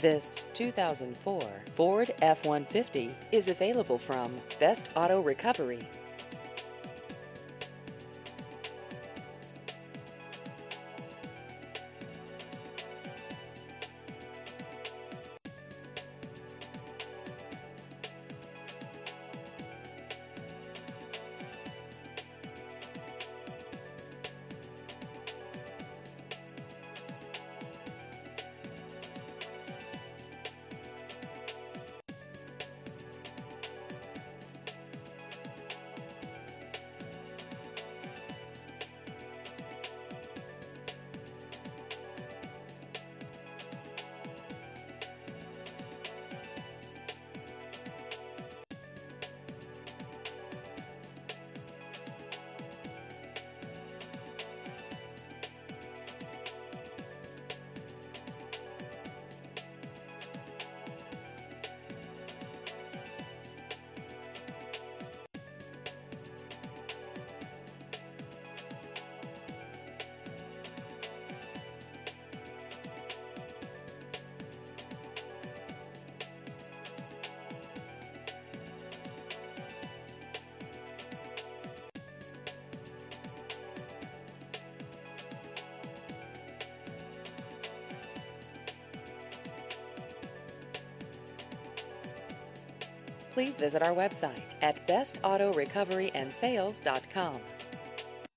This 2004 Ford F-150 is available from Best Auto Recovery. Please visit our website at bestautorecoveryandsales.com.